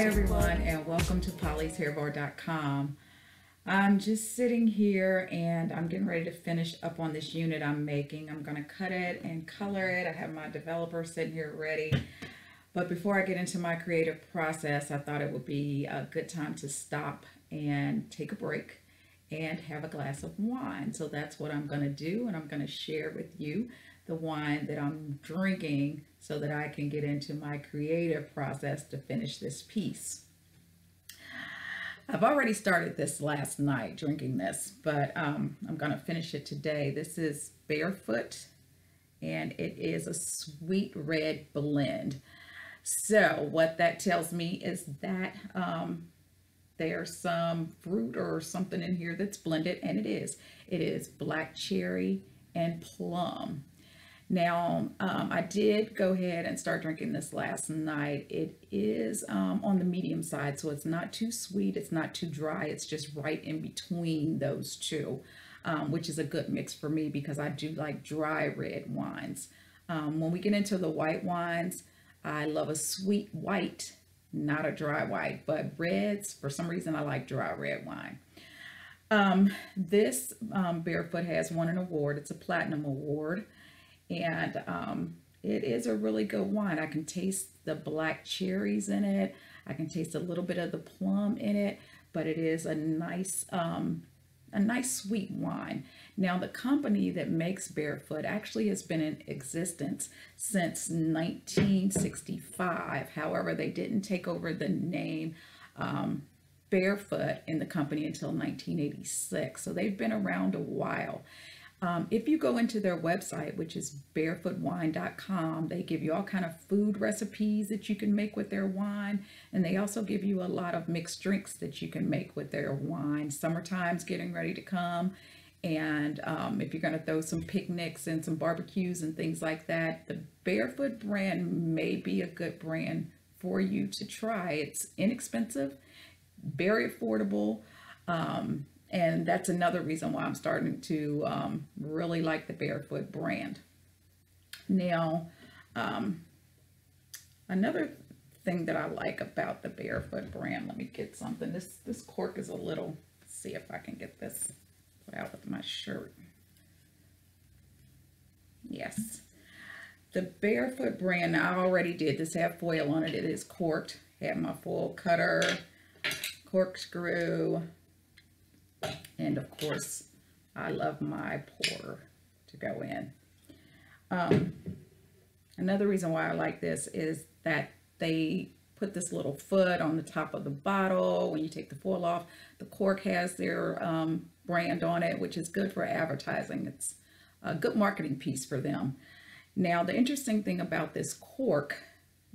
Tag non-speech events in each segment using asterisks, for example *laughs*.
everyone, and welcome to Polly's pollyshairbar.com. I'm just sitting here and I'm getting ready to finish up on this unit I'm making. I'm going to cut it and color it. I have my developer sitting here ready. But before I get into my creative process, I thought it would be a good time to stop and take a break and have a glass of wine. So that's what I'm going to do, and I'm going to share with you the wine that I'm drinking so that I can get into my creative process to finish this piece. I've already started this last night drinking this, but um, I'm going to finish it today. This is Barefoot, and it is a sweet red blend. So what that tells me is that um, there's some fruit or something in here that's blended, and it is. It is black cherry and plum. Now, um, I did go ahead and start drinking this last night. It is um, on the medium side, so it's not too sweet, it's not too dry, it's just right in between those two, um, which is a good mix for me because I do like dry red wines. Um, when we get into the white wines, I love a sweet white, not a dry white, but reds, for some reason I like dry red wine. Um, this um, Barefoot has won an award. It's a platinum award and um, it is a really good wine. I can taste the black cherries in it. I can taste a little bit of the plum in it, but it is a nice, um, a nice sweet wine. Now the company that makes Barefoot actually has been in existence since 1965. However, they didn't take over the name um, Barefoot in the company until 1986. So they've been around a while. Um, if you go into their website, which is barefootwine.com, they give you all kind of food recipes that you can make with their wine. And they also give you a lot of mixed drinks that you can make with their wine. Summertime's getting ready to come. And um, if you're going to throw some picnics and some barbecues and things like that, the Barefoot brand may be a good brand for you to try. It's inexpensive, very affordable. Um, and that's another reason why I'm starting to um, really like the Barefoot brand. Now, um, another thing that I like about the Barefoot brand, let me get something. This, this cork is a little, see if I can get this out with my shirt. Yes. The Barefoot brand, I already did this have foil on it. It is corked. Have my foil cutter, corkscrew, and of course, I love my pour to go in. Um, another reason why I like this is that they put this little foot on the top of the bottle. When you take the foil off, the cork has their um, brand on it, which is good for advertising. It's a good marketing piece for them. Now, the interesting thing about this cork,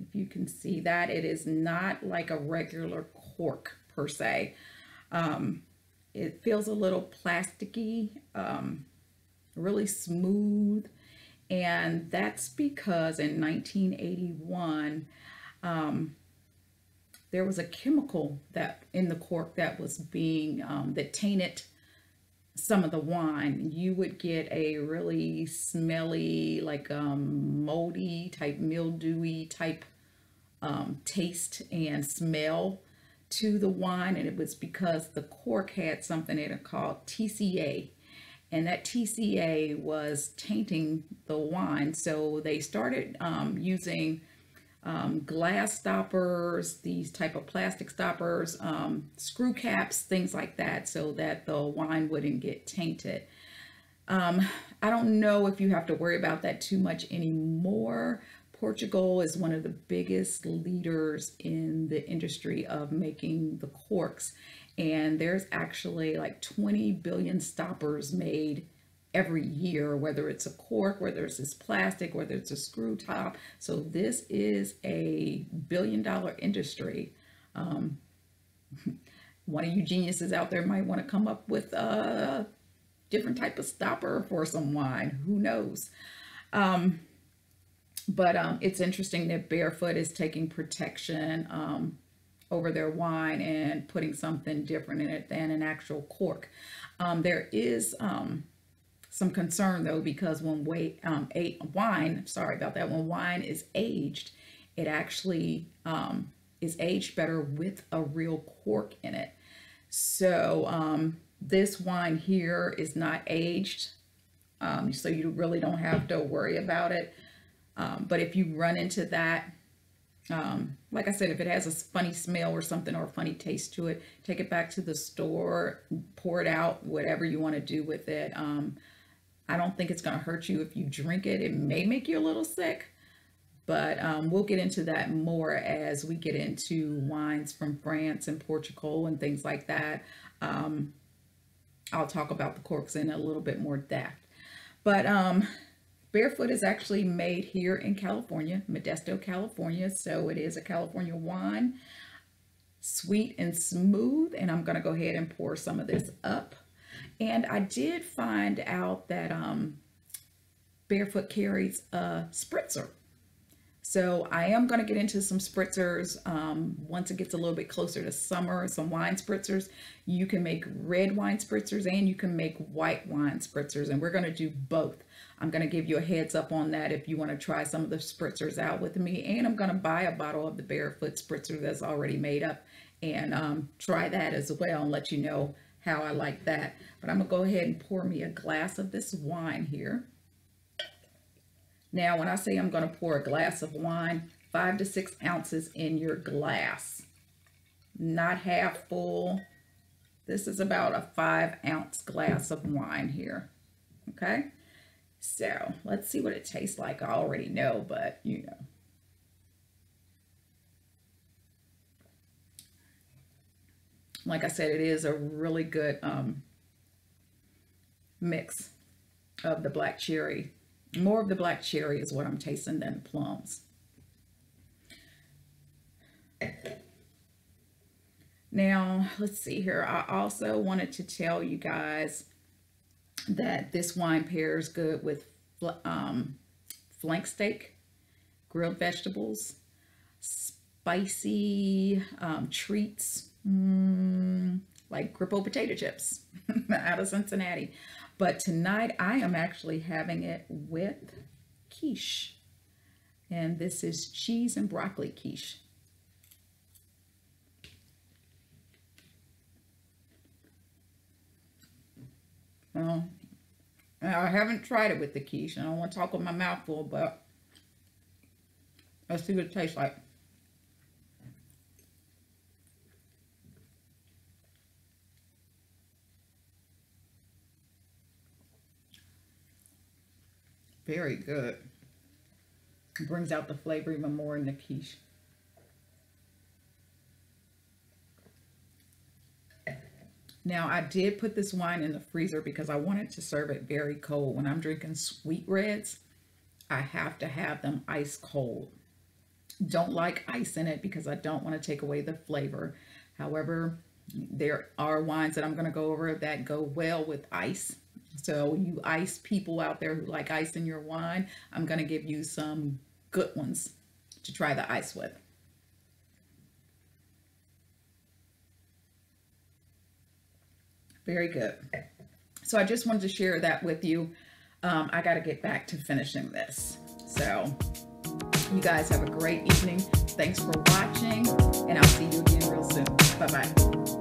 if you can see that, it is not like a regular cork per se. Um, it feels a little plasticky, um, really smooth. And that's because in 1981, um, there was a chemical that in the cork that was being, um, that tainted some of the wine. You would get a really smelly, like um, moldy type, mildewy type um, taste and smell to the wine and it was because the cork had something in it called TCA and that TCA was tainting the wine. So they started um, using um, glass stoppers these type of plastic stoppers um, screw caps things like that so that the wine wouldn't get tainted. Um, I don't know if you have to worry about that too much anymore Portugal is one of the biggest leaders in the industry of making the corks. And there's actually like 20 billion stoppers made every year, whether it's a cork, whether it's this plastic, whether it's a screw top. So this is a billion dollar industry. Um, *laughs* one of you geniuses out there might want to come up with a different type of stopper for some wine. Who knows? Um, but um, it's interesting that Barefoot is taking protection um, over their wine and putting something different in it than an actual cork. Um, there is um, some concern though because when wait, um, wine, sorry about that, when wine is aged, it actually um, is aged better with a real cork in it. So this wine here is not aged, so you really don't have to worry about it. Um, but if you run into that, um, like I said, if it has a funny smell or something or a funny taste to it, take it back to the store, pour it out, whatever you want to do with it. Um, I don't think it's going to hurt you if you drink it. It may make you a little sick, but um, we'll get into that more as we get into wines from France and Portugal and things like that. Um, I'll talk about the corks in a little bit more depth. But um, Barefoot is actually made here in California, Modesto, California. So it is a California wine, sweet and smooth. And I'm going to go ahead and pour some of this up. And I did find out that um, Barefoot carries a spritzer. So I am going to get into some spritzers um, once it gets a little bit closer to summer, some wine spritzers. You can make red wine spritzers and you can make white wine spritzers and we're going to do both. I'm going to give you a heads up on that if you want to try some of the spritzers out with me. And I'm going to buy a bottle of the Barefoot spritzer that's already made up and um, try that as well and let you know how I like that. But I'm going to go ahead and pour me a glass of this wine here. Now, when I say I'm going to pour a glass of wine, five to six ounces in your glass, not half full. This is about a five ounce glass of wine here. Okay. So let's see what it tastes like. I already know, but you know. Like I said, it is a really good um, mix of the black cherry more of the black cherry is what I'm tasting than the plums. Now, let's see here. I also wanted to tell you guys that this wine pairs good with um, flank steak, grilled vegetables, spicy um, treats, mm, like Grippo potato chips *laughs* out of Cincinnati. But tonight I am actually having it with quiche. And this is cheese and broccoli quiche. Well, I haven't tried it with the quiche. I don't want to talk with my mouth full, but let's see what it tastes like. Very good. It brings out the flavor even more in the quiche. Now, I did put this wine in the freezer because I wanted to serve it very cold. When I'm drinking sweet reds, I have to have them ice cold. Don't like ice in it because I don't want to take away the flavor. However, there are wines that I'm going to go over that go well with ice. So you ice people out there who like ice in your wine, I'm going to give you some good ones to try the ice with. Very good. So I just wanted to share that with you. Um, I got to get back to finishing this. So you guys have a great evening. Thanks for watching and I'll see you again real soon. Bye-bye.